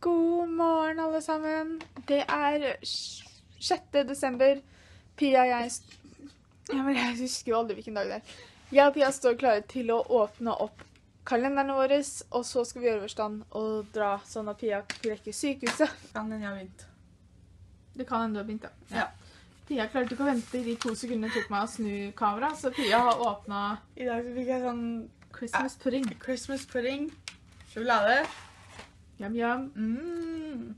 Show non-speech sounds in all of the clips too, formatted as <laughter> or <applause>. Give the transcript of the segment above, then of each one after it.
God morgen, alle sammen. Det er 6. desember. Pia og jeg ja, men Jeg husker jo aldri hvilken dag det er. Jeg og Pia står klare til å åpne opp kalenderne våre, og så skal vi gjøre vår stand og dra, sånn at Pia rekker sykehuset. Kan hende jeg har begynt. Det kan hende du har begynt, ja. Ja. Pia klarte ikke å vente i de to sekundene det tok meg å snu kameraet, så Pia har åpna I dag så fikk jeg sånn Christmas pudding. Christmas pudding. Sjokolade. Yum. Mm.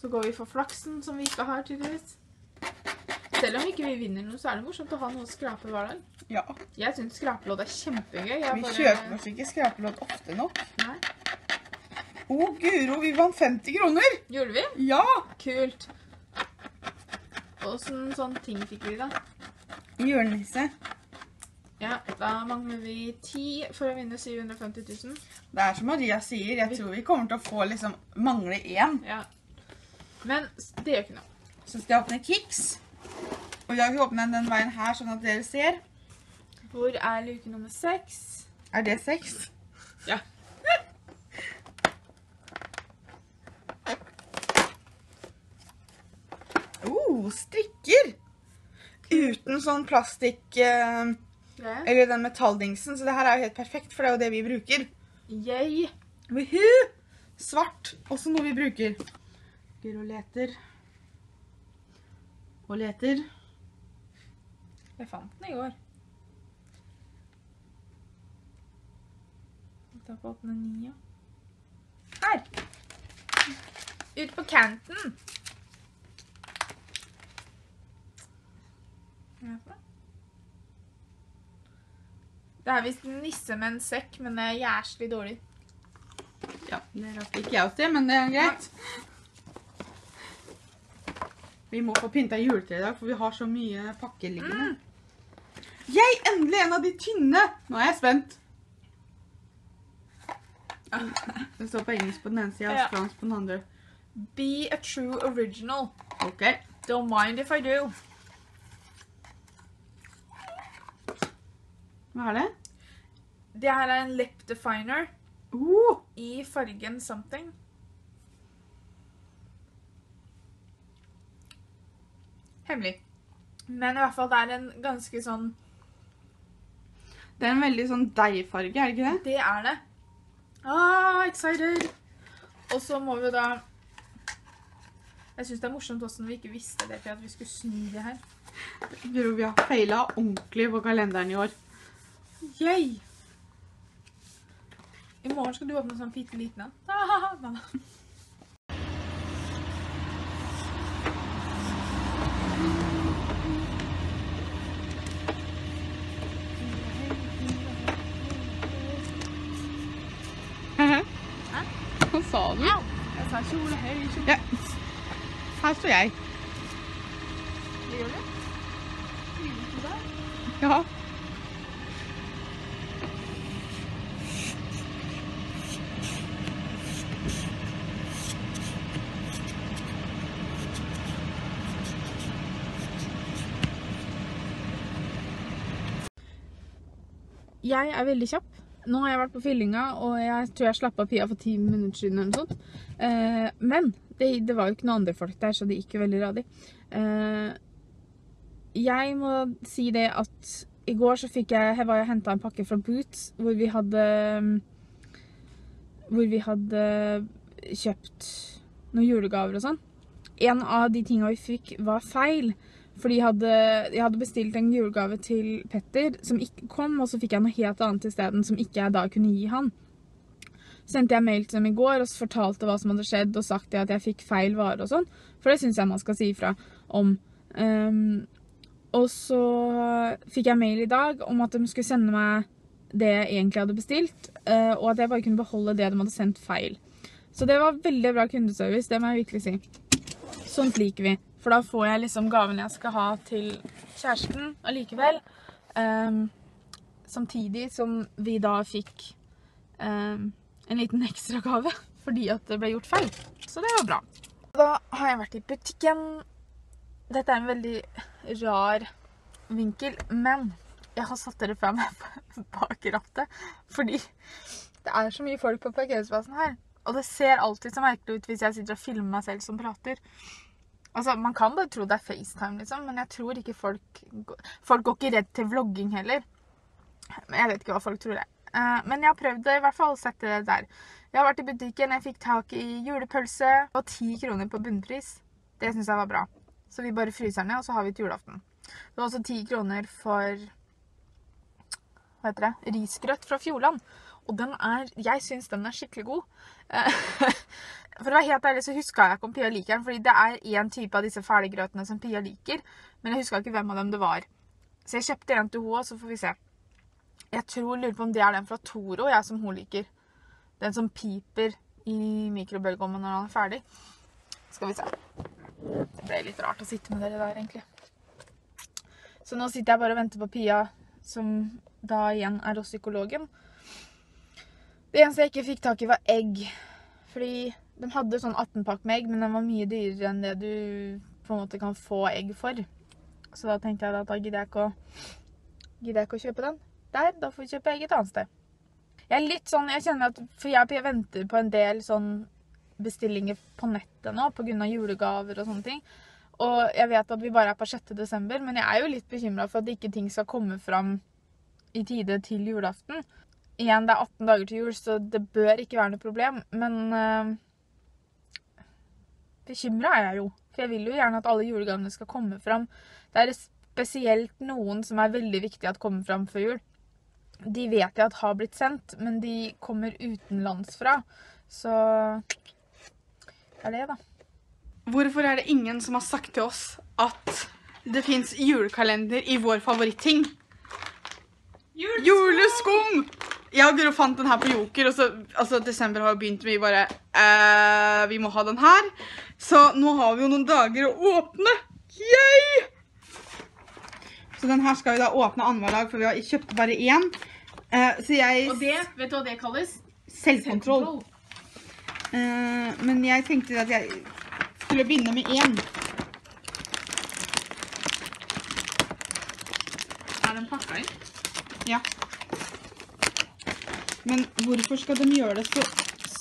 Så går vi for flaksen, som vi ikke har, tydeligvis. Selv om ikke vi vinner noe, så er det morsomt å ha noe å skrape hver dag. Ja. Jeg syns skrapelodd er kjempegøy. Jeg Vi bare- kjøper oss ikke skrapelodd ofte nok. Nei. Å, Guro, vi vant 50 kroner! Gjorde vi? Ja! Kult. Åssen sånn ting fikk vi, da? Julenisse. Da mangler vi ti for å vinne 750 000. Det er som Maria sier, jeg tror vi kommer til å få liksom mangle én. Ja. Men det gjør ikke noe. Så skal jeg åpne Kicks. Og i dag skal jeg åpne den veien her, sånn at dere ser. Hvor er luke nummer seks? Er det seks? Ja. <laughs> Oh, strikker! Uten sånn plastikk... eh, Greie. eller den metalldingsen, så det her er jo helt perfekt, for det er jo det vi bruker. Yay. Woohoo! Svart, også noe vi bruker. Guro leter. Og leter. Jeg fant den i går. Tar på åpne nia. Her! Ut på kanten! Hva er det for noe? Det er visst nisse med en sekk, men det er jæslig dårlig. Ja, det rakk ikke jeg å se, men det er greit. Vi må få pynta juletre i dag, for vi har så mye pakker liggende. Jeg, endelig en av de tynne! Nå er jeg spent. <laughs> Det står på engelsk på den ene sida og Ja. fransk på den andre. Be a true original. Ok. Don't mind if I do. Hva er det? Det her er en lip definer uh! i fargen something. Hemmelig. Men i hvert fall, det er en ganske sånn det er en veldig sånn deigfarge, er det ikke det? Det er det. Ah, excited! Og så må vi da Jeg syns det er morsomt hvordan vi ikke visste det, til at vi skulle snu det her. Guro, vi har feila ordentlig på kalenderen i år. Yay! I morgen skal du åpne sånn fitte liten en. Ah. Hva sa du? Jeg sa kjole høy, kjole Ja. Her står jeg. Det gjør du? Trives du der? Ja. Jeg er veldig kjapp. Nå har jeg vært på fyllinga, og jeg tror jeg slapp av Pia for ti minutter siden. eller noe sånt. Eh, men det, det var jo ikke noen andre folk der, så det gikk jo veldig radig. Eh, jeg må si det at i går så fikk jeg, jeg var jeg henta en pakke fra Boots hvor vi hadde Hvor vi hadde kjøpt noen julegaver og sånn. En av de tinga vi fikk, var feil. Hadde, jeg hadde bestilt en julegave til Petter som ikke kom, og så fikk jeg noe helt annet isteden som ikke jeg da kunne gi han. Så sendte jeg mail til dem i går og fortalte hva som hadde skjedd, og sagt at jeg fikk feil vare og sånn. For det syns jeg man skal si ifra om. Um, og så fikk jeg mail i dag om at de skulle sende meg det jeg egentlig hadde bestilt, eh, og at jeg bare kunne beholde det de hadde sendt feil. Så det var veldig bra kundeservice, det må jeg virkelig si. Sånt liker vi. For da får jeg liksom gaven jeg skal ha til kjæresten allikevel. Um, samtidig som vi da fikk um, en liten ekstra gave fordi at det ble gjort feil. Så det var bra. Da har jeg vært i butikken. Dette er en veldig rar vinkel, men jeg har satt dere fra meg bak rattet. Fordi Det er så mye folk på parkeringsplassen her. Og det ser alltid så merkelig ut hvis jeg sitter og filmer meg selv som prater. Altså, Man kan bare tro det er FaceTime, liksom, men jeg tror ikke folk Folk går ikke redd til vlogging heller. Men jeg vet ikke hva folk tror. Jeg. Eh, men jeg har prøvd det, i hvert fall sette det der. Jeg har vært i butikken, jeg fikk tak i julepølse og ti kroner på bunnpris. Det syns jeg var bra. Så vi bare fryser den ned, og så har vi til julaften. Det var også ti kroner for hva heter det, risgrøt fra Fjordland. Og den er, jeg syns den er skikkelig god. <laughs> Være helt ærlig så huska jeg ikke om Pia liker den, fordi det er én type av disse ferdiggrøtene som Pia liker. Men jeg huska ikke hvem av dem det var. Så jeg kjøpte en til henne, og så får vi se. Jeg tror, lurer på om det er den fra Toro jeg som hun liker. Den som piper i mikrobølgeovnen når han er ferdig. Skal vi se. Det ble litt rart å sitte med dere der, egentlig. Så nå sitter jeg bare og venter på Pia, som da igjen er hos psykologen. Det eneste jeg ikke fikk tak i, var egg. Fordi de hadde sånn 18-pakk med egg, men den var mye dyrere enn det du på en måte kan få egg for. Så da tenkte jeg at da gidder jeg ikke å, jeg ikke å kjøpe den der. Da får vi kjøpe egg et annet sted. Jeg er litt sånn, jeg kjenner at For jeg, venter på en del sånn bestillinger på nettet nå pga. julegaver og sånne ting. Og jeg vet at vi bare er på 6. desember, men jeg er jo litt bekymra for at ikke ting skal komme fram i tide til julaften. Igjen, det er 18 dager til jul, så det bør ikke være noe problem. Men uh, bekymra er jeg jo. For jeg vil jo gjerne at alle julegavene skal komme fram. Det er spesielt noen som er veldig viktig at kommer fram før jul. De vet jeg at har blitt sendt, men de kommer utenlands fra. Så det er det, da. Hvorfor er det ingen som har sagt til oss at det fins julekalender i vår favoritting? Juleskum! Jeg og Guro fant den her på Joker, og så altså, desember har jo begynt. Vi bare eh, Vi må ha den her. Så nå har vi jo noen dager å åpne. Yay! Så den her skal vi da åpne annenhver dag, for vi har kjøpt bare én. Eh, så jeg Og det, vet du hva det kalles? Selvkontroll. Eh, men jeg tenkte at jeg skulle begynne med én. Er den pakka inn? Ja. Men hvorfor skal de gjøre det så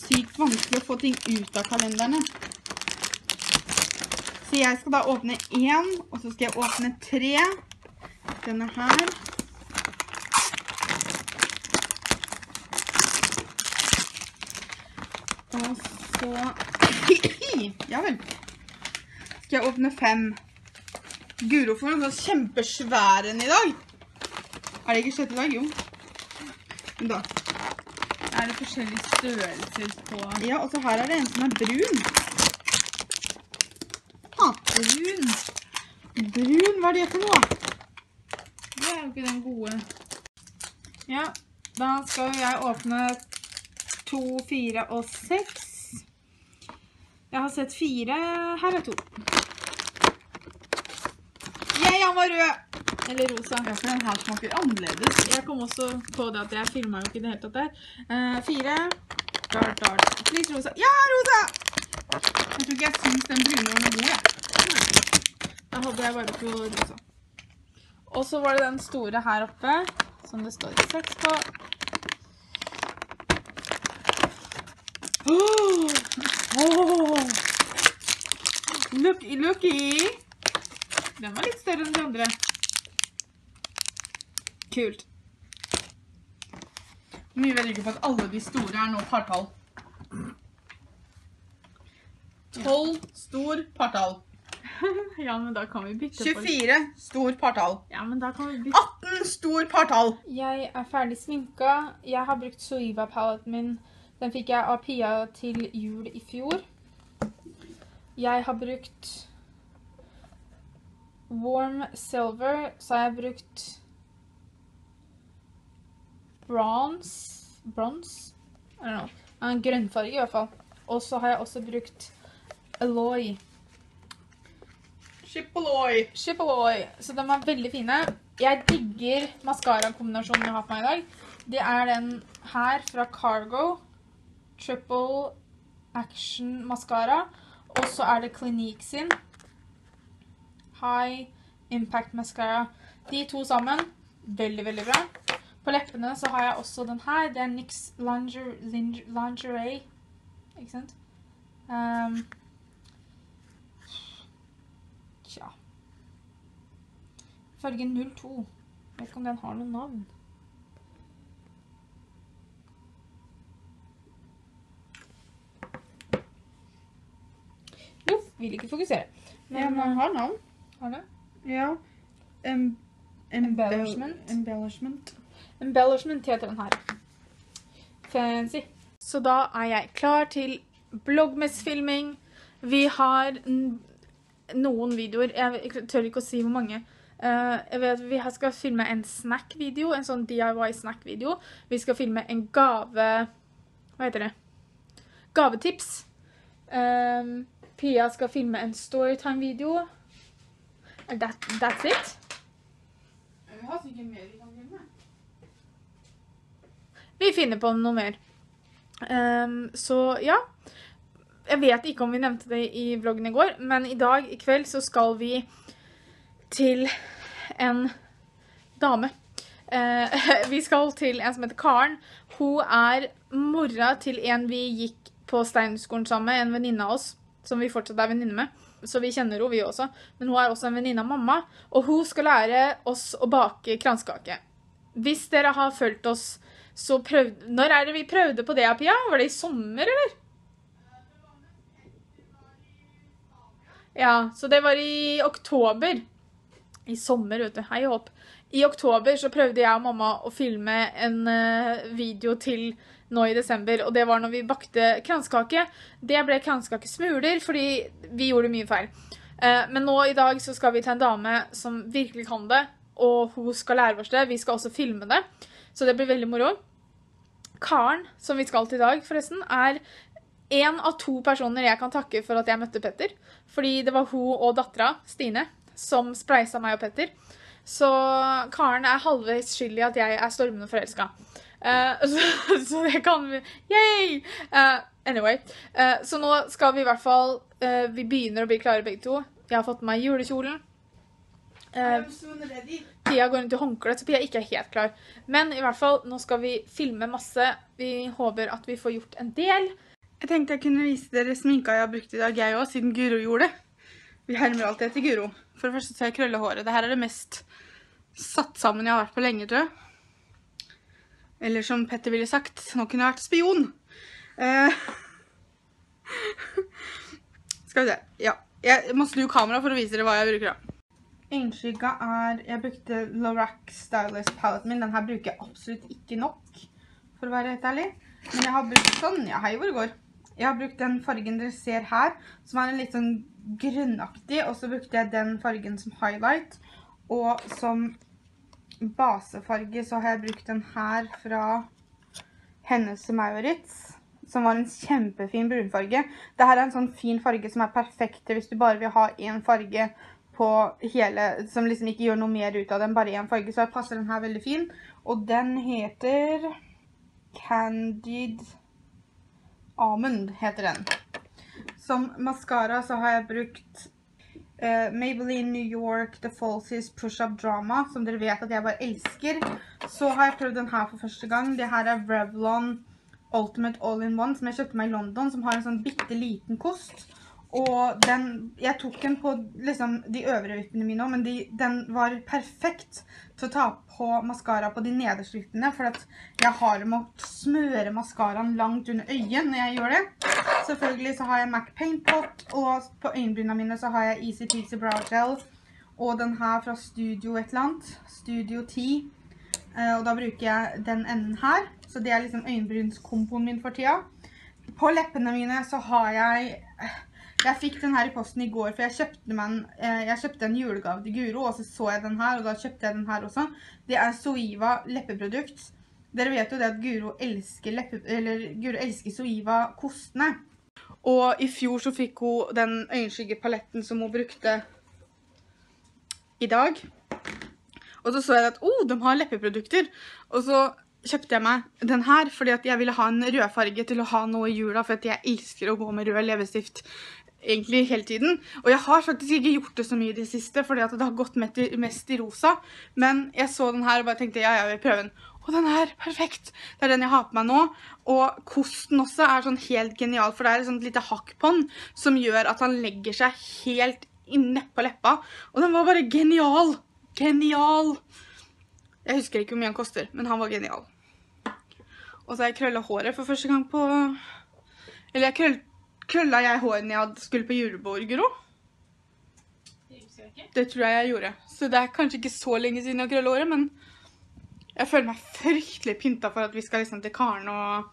sykt vanskelig å få ting ut av kalenderne? Så jeg skal da åpne én, og så skal jeg åpne tre. Denne her. Og så <clears throat> Ja vel. Skal jeg åpne fem. Guro får en sånn kjempesvær en i dag. Er det ikke sjette dag? Jo. Da. Er det forskjellige størrelser på Ja, og så her er det en som er brun. Brun? brun, hva er det for noe? Det er jo ikke den gode. Ja, da skal jeg åpne to, fire og seks. Jeg har sett fire. Her er to. Jeg, han var rød! Eller rosa. Ja, for den her smaker annerledes. Jeg kom også på det at jeg filmet jo ikke det hele tatt der. Eh, fire. Dart, dart. Please, rosa. Ja, rosa! Jeg tror ikke jeg syns den var noe god, jeg. Da hadde jeg bare på rosa. Og så var det den store her oppe, som det står seks på. Oh. Looky, looky. Den var litt større enn de andre. Kult. Mye veldig på at alle de store er nå partall. 12 <laughs> stor partall. Ja, men da kan vi bytte på 24 stor partall. Ja, men da kan vi bytte. 18 stor partall. Jeg er ferdig sminka. Jeg har brukt Soiva-paletten min. Den fikk jeg av Pia til jul i fjor. Jeg har brukt Warm Silver. Så har jeg brukt Bronze Bronze? I don't know. En grønnfarge i hvert fall. Og så har jeg også brukt Alloy. Chipoloi. Chipoloi. Så de er veldig fine. Jeg digger maskara-kombinasjonen jeg har på meg i dag. Det er den her fra Cargo. Triple Action Mascara. Og så er det Clinique sin. High Impact Mascara. De to sammen, veldig, veldig bra. På leppene så har jeg også den her. Det er NYX Linger, Linger, Lingerie. Ikke sant? Um, Farge 02. Jeg Vet ikke om den har noe navn. Jo, vil ikke fokusere. Ja, men den har navn. har det? Ja. Um, Embellishment. Embellishment. Embellishment heter den her. Fancy. Så da er jeg klar til bloggmessfilming. Vi har noen videoer. Jeg tør ikke å si hvor mange. Eh, jeg vet Vi skal filme en snack-video, en sånn DIY-snack-video. Vi skal filme en gave... Hva heter det? Gavetips. Um, Pia skal filme en storytime-video. That, that's it. Vi har sikkert mer vi kan filme. Vi finner på noe mer. Um, så ja. Jeg vet ikke om vi nevnte det i vloggen i går, men i dag i kveld så skal vi til en dame. Eh, <laughs> vi skal til en som heter Karen. Hun er mora til en vi gikk på Steinerskolen sammen med, en venninne av oss, som vi fortsatt er venninne med. Så vi kjenner henne, vi også. Men hun er også en venninne av mamma, og hun skal lære oss å bake kransekake. Hvis dere har fulgt oss så prøvde Når er det vi prøvde på det, Pia? Var det i sommer, eller? Ja, så det var i oktober. I sommer, vet du. Hei og hopp. I oktober så prøvde jeg og mamma å filme en eh, video til nå i desember, og det var når vi bakte kransekake. Det ble kransekakesmuler, fordi vi gjorde mye feil. Eh, men nå i dag så skal vi til en dame som virkelig kan det, og hun skal lære oss det. Vi skal også filme det, så det blir veldig moro. Karen, som vi skal til i dag, forresten, er en av to personer jeg kan takke for at jeg møtte Petter. Fordi det var hun og dattera, Stine, som spleisa meg og Petter. Så Karen er halvveis skyld i at jeg er stormende forelska. Uh, <laughs> så, så det kan vi Yay! Uh, anyway. Uh, så nå skal vi i hvert fall eh, Vi begynner å bli klare begge to. Jeg har fått med meg julekjolen. Eh, I'm soon ready. Pia går rundt i håndkle, så Pia ikke er helt klar. Men i hvert fall, nå skal vi filme masse. Vi håper at vi får gjort en del. Jeg tenkte jeg kunne vise dere sminka jeg har brukt i dag, jeg òg, siden Guro gjorde det. Vi hermer alltid etter Guro. For det første har jeg krøllehåret. Dette er det mest satt sammen jeg har vært på lenge, tror jeg. Eller som Petter ville sagt, nå kunne jeg vært spion. Eh. <laughs> Skal vi se. Ja. Jeg må snu kamera for å vise dere hva jeg bruker da. Øyenskygga er Jeg brukte Lorac Stylist Palette min. Den her bruker jeg absolutt ikke nok, for å være helt ærlig. Men jeg har brukt sånn. Ja, hei hvor det går. Jeg har brukt den fargen dere ser her, som er en litt sånn grønnaktig. Og så brukte jeg den fargen som highlight. Og som basefarge så har jeg brukt den her fra Hennes Maurits. Som var en kjempefin brunfarge. Dette er en sånn fin farge som er perfekt hvis du bare vil ha en farge på hele, som liksom ikke gjør noe mer ut av den, bare en farge. Så passer den her veldig fin. Og den heter Candid Almond, heter den. Som mascara så har jeg brukt eh, Maybelline New York The Falsies Push-Up Drama, som dere vet at jeg bare elsker. Så har jeg prøvd den her for første gang. Det her er Revlon Ultimate All-in-One, som jeg kjøpte meg i London, som har en sånn bitte liten kost. Og den, jeg tok den på liksom, de øvre vippene mine òg, men de, den var perfekt til å ta på maskara på de nederste vippene, for jeg har måttet smøre maskaraen langt under øyet når jeg gjør det. Selvfølgelig så har jeg MAC Paint Pot, og på øyenbryna mine så har jeg Easy Peasy Brow Gel, og den her fra Studio et eller annet, Studio 10. Eh, og da bruker jeg den enden her, så det er liksom øyenbrynskomboen min for tida. På leppene mine så har jeg Jeg fikk den her i posten i går, for jeg kjøpte, en, eh, jeg kjøpte en julegave til Guro, og så så jeg den her, og da kjøpte jeg den her også. Det er Soiva leppeprodukt. Dere vet jo det at Guro elsker, elsker Soiva-kostene. Og i fjor så fikk hun den øyenskyggepaletten som hun brukte i dag. Og så så jeg at, oh, de har leppeprodukter. Og så kjøpte jeg meg den her, fordi jeg ville ha en rødfarge til å ha noe i jula, for jeg elsker å gå med rød leppestift egentlig hele tiden. Og jeg har faktisk ikke gjort det så mye i det siste, fordi at det har gått mest i, rosa. Men jeg så den her og bare tenkte, ja, jeg vil prøve den. Og den er perfekt. Det er den jeg har på meg nå. Og kosten også er sånn helt genial, for det er et sånt lite hakk på den som gjør at han legger seg helt nedpå leppa. Og den var bare genial. Genial. Jeg husker ikke hvor mye han koster, men han var genial. Og så har jeg krølla håret for første gang på Eller jeg krøll, krølla jeg håret når jeg skulle på julebord, Gro? Det tror jeg jeg gjorde. Så det er kanskje ikke så lenge siden jeg krølla håret, men jeg føler meg fryktelig pynta for at vi skal liksom til Karen og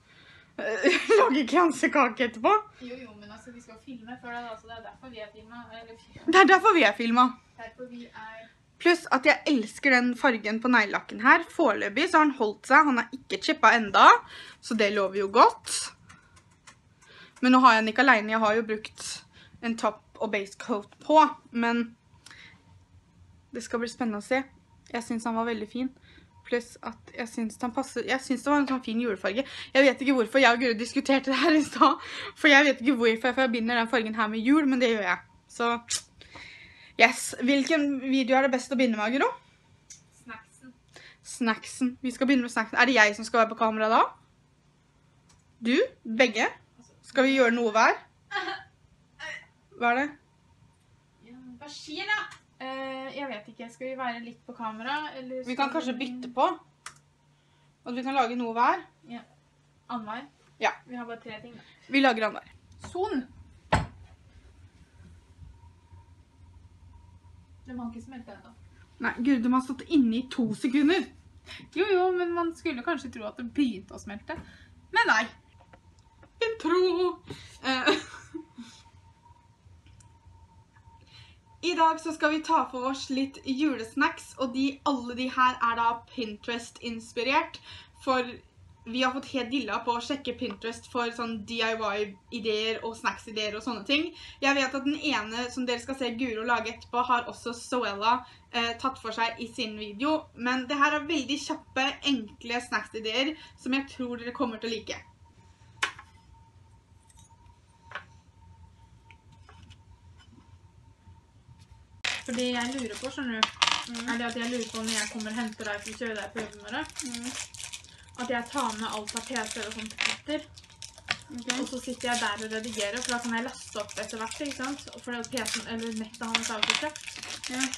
øh, <laughs> lage kransekake etterpå. Jo, jo, men altså, vi skal filme før det, altså, det er derfor vi er filma. Det er derfor vi er filma. Er Pluss at jeg elsker den fargen på neglelakken her. Foreløpig så har han holdt seg. Han har ikke chippa enda, så det lover jo godt. Men nå har jeg den ikke alene. Jeg har jo brukt en top og base coat på, men det skal bli spennende å se. Jeg syns han var veldig fin. Pluss at jeg syns den passer Jeg syns det var en sånn fin julefarge. Jeg vet ikke hvorfor jeg og Guro diskuterte det her i stad. For jeg vet ikke hvorfor jeg forbinder den fargen her med jul, men det gjør jeg. Så yes. Hvilken video er det best å begynne med, Guro? snacksen. Snacksen. Vi skal begynne med snacksen. Er det jeg som skal være på kamera da? Du? Begge? Skal vi gjøre noe hver? <laughs> Hva er det? Hva skjer da? Eh, jeg vet ikke. Skal vi være litt på kamera, Vi kan kanskje bytte på. At vi kan lage noe hver. Annenhver? Ja. Vi har bare tre ting, da. Vi lager annenhver. Son! Det har ikke smelta ennå. Nei, gud, de har stått inne i to sekunder. Jo, jo, men man skulle kanskje tro at det begynte å smelte. Men nei. Intro. Eh. I dag så skal vi ta for oss litt julesnacks, og de, alle de her er da Pinterest-inspirert. For vi har fått helt dilla på å sjekke Pinterest for sånn DIY-ideer og snacks-ideer og sånne ting. Jeg vet at den ene som dere skal se Guro lage etterpå, har også Zoella eh, tatt for seg i sin video. Men det her er veldig kjappe, enkle snacks-ideer som jeg tror dere kommer til å like. Fordi jeg lurer på, skjønner du, er det at jeg lurer på når jeg kommer og henter deg for å kjøre deg på jobben vår, mm. at jeg tar med alt av PC-er og sånt etter. Og så sitter jeg der og redigerer, for da kan jeg laste opp etter hvert, ikke sant? For PC-en, eller nettet hans er jo ikke ja.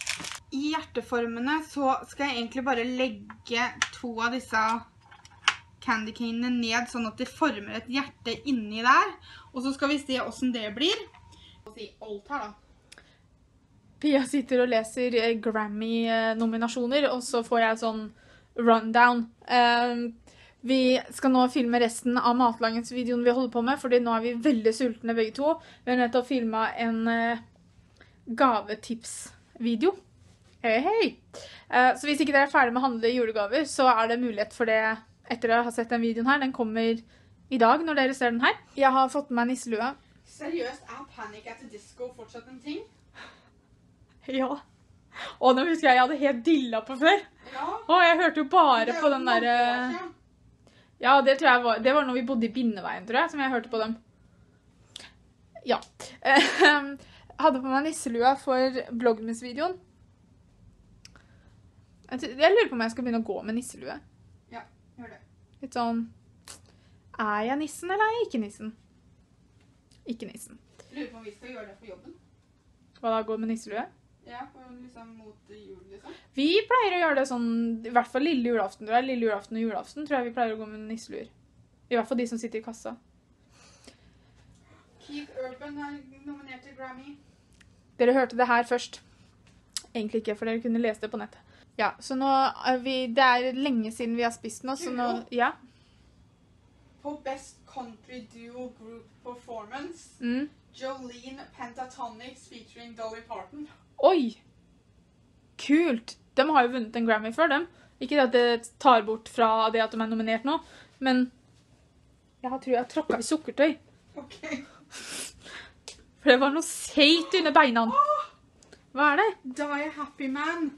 I hjerteformene så skal jeg egentlig bare legge to av disse candy canene ned, sånn at de former et hjerte inni der. Og så skal vi se hvordan det blir. Si alt her, da. Pia sitter og leser eh, Grammy-nominasjoner, og så får jeg sånn rundown. Eh, vi skal nå filme resten av matlagingsvideoen vi holder på med, fordi nå er vi veldig sultne begge to. Vi har nettopp filma en eh, gavetipsvideo. Hei, hei! Eh, så hvis ikke dere er ferdig med å handle julegaver, så er det mulighet for det etter å ha sett den videoen her. Den kommer i dag når dere ser den her. Jeg har fått med meg nisselue. Seriøst, er Panic at the Disco fortsatt en ting? <laughs> Ja. Og nå husker jeg jeg hadde helt dilla på før. Ja. Å, jeg hørte jo bare på den derre Ja, det tror jeg var Det var når vi bodde i Bindeveien, tror jeg, som jeg hørte på dem. Ja. Ehm, hadde på meg nisselua for Blogmus-videoen. Jeg lurer på om jeg skal begynne å gå med nisselue. Gjør det. Litt sånn Er jeg nissen, eller er jeg ikke nissen? Ikke nissen. Lurer på om vi skal gjøre det for jobben. Hva da, gå med nisselue? Ja, liksom mot jul, liksom. Vi pleier å gjøre det sånn, i hvert fall lille julaften, tror jeg. Lille julaften og julaften tror jeg vi pleier å gå med nisseluer. I hvert fall de som sitter i kassa. Keith Urban er nominert til Grammy. Dere hørte det her først. Egentlig ikke, for dere kunne lese det på nettet. Ja, så nå er vi Det er lenge siden vi har spist nå, så nå Ja. På Best Country Duo Group Performance, Mm. Jolene Pentatonics featuring Dolly Parton. Oi! Kult. De har jo vunnet en Grammy før, dem. Ikke det at det tar bort fra det at de er nominert nå, men jeg tror jeg tråkka i sukkertøy. Ok. For det var noe seigt under beina. Hva er det? Die Happy Man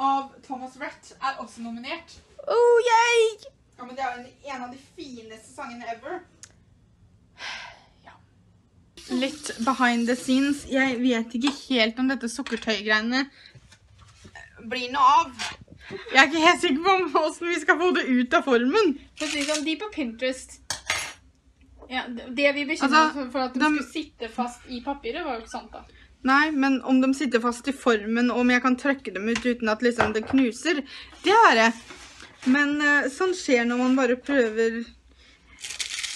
av Thomas Rhett er også nominert. Oh, yay! Ja, men Det er jo en- en av de fineste sangene ever. Litt behind the scenes. Jeg vet ikke helt om dette sukkertøygreiene blir noe av. Jeg er ikke helt sikker på om hvordan vi skal få det ut av formen. For å det sånn, de på Pinterest ja, Det det vi bekymret Altså, for, at de, de- skulle sitte fast i papiret, var jo ikke sant, da. Nei, men om de sitter fast i formen, og om jeg kan trykke dem ut uten at liksom det knuser, det har jeg. Men eh, sånn skjer når man bare prøver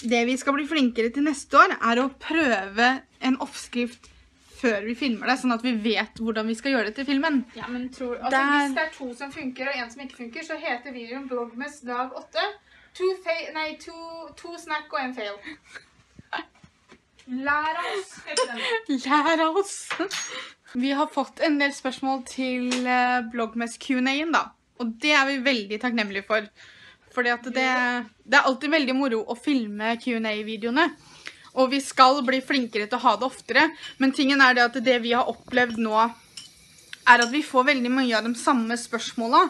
Det vi skal bli flinkere til neste år, er å prøve en oppskrift før vi filmer det, sånn at vi vet hvordan vi skal gjøre det til filmen. Ja, men tror, altså, Der- Hvis det er to som funker, og en som ikke funker, så heter videoen Blogmas dag 8. To, nei, to, to snack og en fail. Lær oss. Lær oss! Vi har fått en del spørsmål til Blogmes Q&A-en, da. Og det er vi veldig takknemlige for. Fordi at det, det er alltid veldig moro å filme Q&A-videoene. Og vi skal bli flinkere til å ha det oftere. Men tingen er det at det vi har opplevd nå, er at vi får veldig mye av de samme spørsmåla.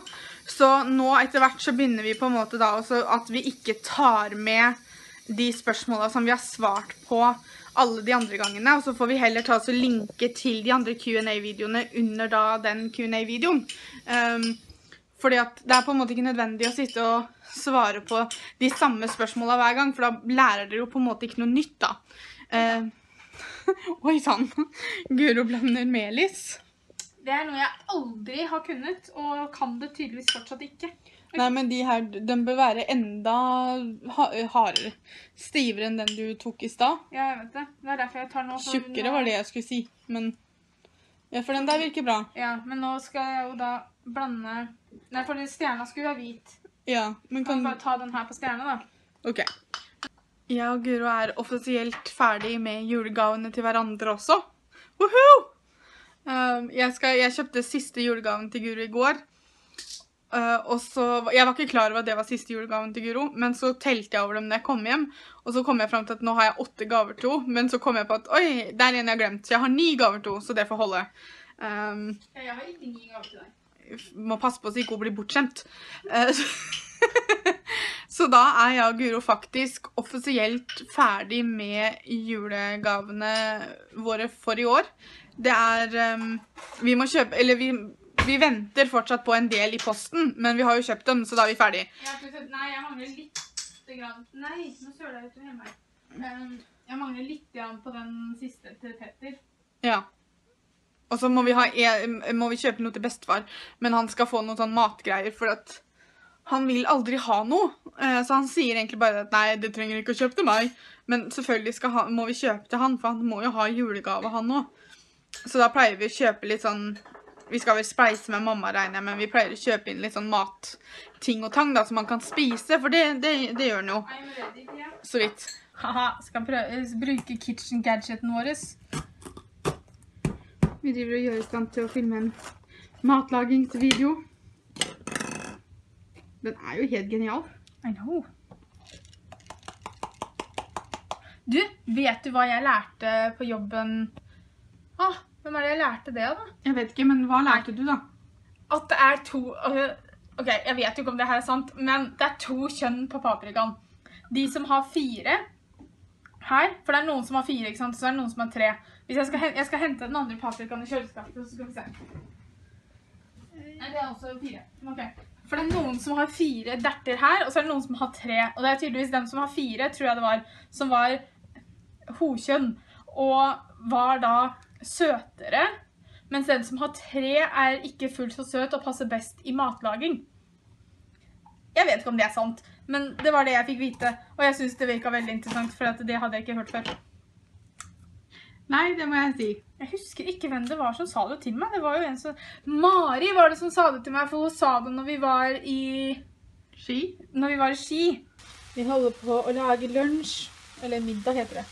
Så nå etter hvert så begynner vi på en måte da også at vi ikke tar med de spørsmåla som vi har svart på alle de andre gangene. Og så får vi heller ta oss og linke til de andre Q&A-videoene under da den Q&A-videoen. Um, fordi at det er på en måte ikke nødvendig å sitte og svare på de samme spørsmåla hver gang, for da lærer dere jo på en måte ikke noe nytt, da. Eh, <laughs> Oi sann. Guro blander melis. Det er noe jeg aldri har kunnet, og kan det tydeligvis fortsatt ikke. Nei, men de her, de bør være enda hardere. Stivere enn den du tok i stad. Ja, jeg vet det. Det er derfor jeg tar nå. for Tjukkere var det jeg skulle si, men Ja, for den der virker bra. Ja, men nå skal jeg jo da blande Nei, for den stjerna skulle være hvit. Ja, men Kan kan bare ta den her på stjerna, da. OK. Jeg og Guro er offisielt ferdig med julegavene til hverandre også. Woohoo! Um, jeg, skal, jeg kjøpte siste julegaven til Guro i går. Uh, og så, Jeg var ikke klar over at det var siste julegaven til Guro, men så telte jeg over dem når jeg kom hjem. Og så kom jeg fram til at nå har jeg åtte gaver til henne, men så kom jeg på at oi, det er en jeg har glemt, så jeg har ni gaver til henne, så det får holde. Um, Jeg har ikke ni gaver til deg. Må passe på så ikke hun blir bortskjemt. Eh, <laughs> Så da er jeg og Guro faktisk offisielt ferdig med julegavene våre for i år. Det er um, Vi må kjøpe Eller vi, vi venter fortsatt på en del i posten, men vi har jo kjøpt dem, så da er vi ferdig. Nei, jeg mangler litt grann. Nei, nå søler jeg utover hele meg. Um, jeg mangler litt på den siste til Petter. Ja. Og så må vi, ha, må vi kjøpe noe til bestefar, men han skal få noen sånn matgreier, for at han vil aldri ha noe. Eh, Så han sier egentlig bare at nei, det trenger ikke å kjøpe til meg. Men selvfølgelig han, må vi kjøpe til han, for han må jo ha julegave, han òg. Så da pleier vi å kjøpe litt sånn Vi skal vel spleise med mamma, regner jeg, men vi pleier å kjøpe inn litt sånn matting og tang da, som man kan spise, for det, det, det gjør han jo. Så vidt. Haha, skal prøve, bruke kitchen gadgeten vår. Vi driver og gjør i stand til å filme en matlagingsvideo. Den er jo helt genial. I know. Du, vet du hva jeg lærte på jobben? Ah, hvem er det jeg lærte det da? Jeg vet ikke, men hva lærte du, da? At det er to øh, Ok, jeg vet jo ikke om det her er sant, men det er to kjønn på paprikaen. De som har fire her, for det er noen som har fire, ikke sant? så er det noen som har tre. Hvis jeg skal, jeg skal hente den andre paprikaen i kjøleskapet, så skal vi se. Nei, det er også fire. Ok. For det er noen som har fire derter her, og så er det noen som har tre. Og det er tydeligvis dem som har fire, tror jeg det var, som var hokjønn. Og var da søtere. Mens den som har tre, er ikke fullt så søt og passer best i matlaging. Jeg vet ikke om det er sant, men det var det jeg fikk vite. Og jeg syns det virka veldig interessant, for det hadde jeg ikke hørt før. Nei, det må jeg si. Jeg husker ikke hvem det var som sa det til meg. Det var jo en som... Mari var det som sa det til meg, for hun sa det når vi var i, Ski? når vi var i Ski. Vi holder på å lage lunsj, eller middag heter det.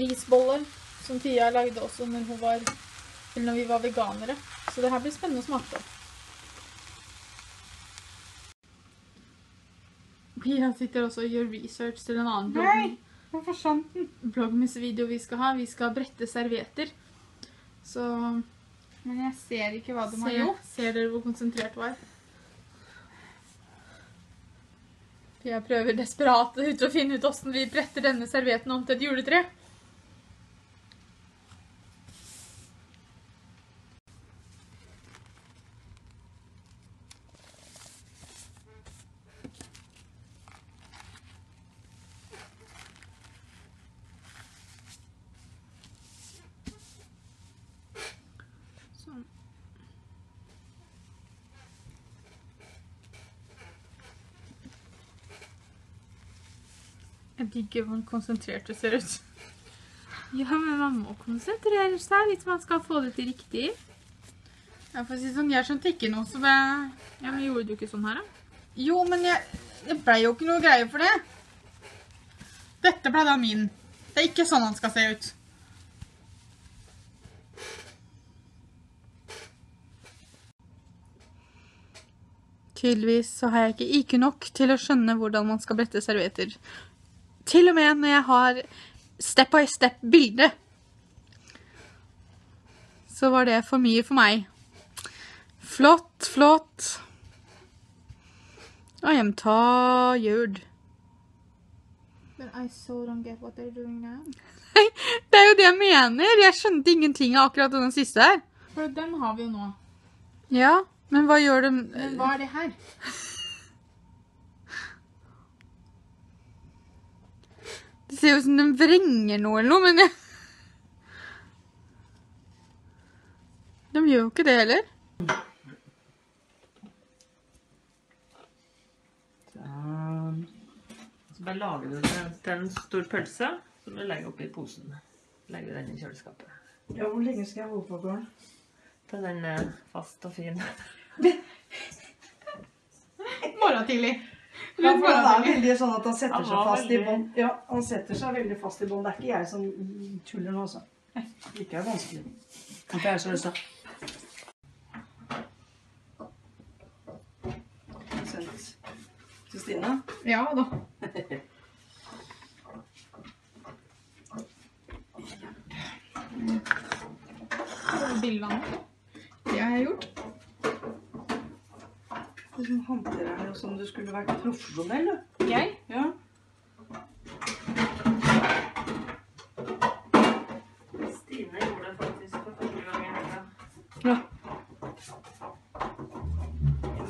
Risboller, som Tia lagde også når, hun var, når vi var veganere. Så det her blir spennende å smake på. Pia sitter også og gjør research til en annen blogg. Hvor forsvant den? bloggmissvideo vi skal ha. Vi skal brette servietter. Så Men jeg ser ikke hva de har gjort. ser dere hvor konsentrert hun er? Jeg prøver desperat ut å finne ut hvordan vi bretter denne servietten om til et juletre. Jeg digger hvor konsentrert du ser ut. Ja, men man må konsentrere seg hvis man skal få det til riktig. Jeg får si sånn, jeg skjønte ikke noe, så det Ja, men Gjorde du ikke sånn her, da? Jo, men jeg, det ble jo ikke noe greie for det. Dette ble da min. Det er ikke sånn han skal se ut. Tydeligvis så har jeg ikke IQ nok til å skjønne hvordan man skal brette servietter. Til og med når jeg har step by step bilde. Så var det for mye for meg. Flott, flott. I am tired. But I so don't get what they're doing now. Nei, det er jo det jeg mener. Jeg skjønte ingenting av akkurat den siste her. For den har vi jo nå. Ja, men hva gjør de Men hva er det her? Det ser ut som den vrenger noe eller noe, men jeg... De gjør jo ikke det heller. Sånn. Så bare lager du det til en stor pølse, som du legger oppi posen. Legger den i kjøleskapet. Ja, hvor lenge skal jeg holde på, gården? Til den er fast og fin. <laughs> Morgen tidlig. Han er veldig sånn at han setter seg fast i bånd. Ja, han setter seg veldig fast i bånd. Det er ikke jeg som tuller nå, altså. Ikke er vanskelig. Ikke jeg så lyst til. Til Stine. Ja da. <laughs> Bildene. Det har jeg gjort. Hvordan håndterer den jo som du skulle vært profesjonell, du. Jeg? Ja. Stine gjorde det faktisk for første gang i helga. Ja.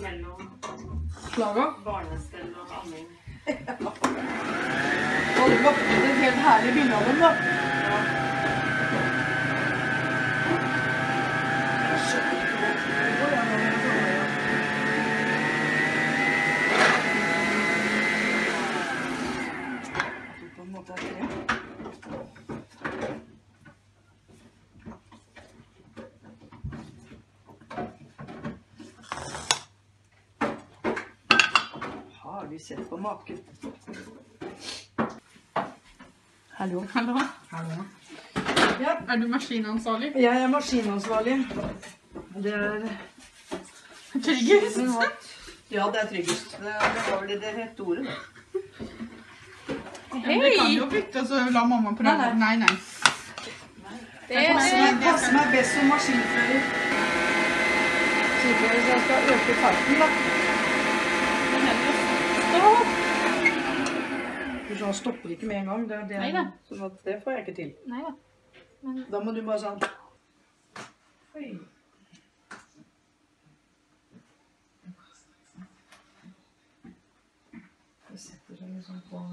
Mellom Slaga. barnestell og amming. Og det var et helt herlig bilde av dem, da. Jeg skjønner ikke hva det går, jeg, når jeg kommer hjem. Jeg tror på en måte er det. Sett på maken? Hallo. Hallo. Hallo. Er du maskinansvarlig? Jeg er maskinansvarlig. Det er Tryggest. Ja, det er tryggest. Det, det var vel det rette ordet, det. Men Vi kan jo bytte, så la mamma prøve. Nei, Nei, nei. Det Passer meg, passer meg best som maskinfører. Sikkert hvis jeg skal øke farten, da. For sånn stopper ikke med en gang. Det, det, Neida. sånn at det får jeg ikke til. Nei da. Da må du bare sånn Oi. Det setter seg liksom på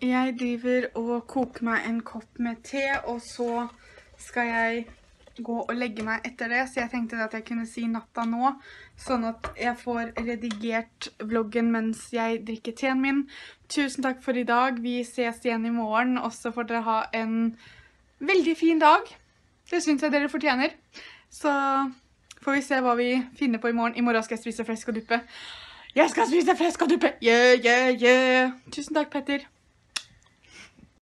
Jeg driver og koker meg en kopp med te, og så skal jeg gå og legge meg etter det. Så jeg tenkte at jeg kunne si natta nå, sånn at jeg får redigert vloggen mens jeg drikker teen min. Tusen takk for i dag. Vi ses igjen i morgen, og så får dere ha en veldig fin dag. Det synes jeg dere fortjener. Så får vi se hva vi finner på i morgen. I morgen skal jeg spise flesk og duppe. Jeg skal spise flesk og duppe! Yeah, yeah, yeah. Tusen takk, Petter.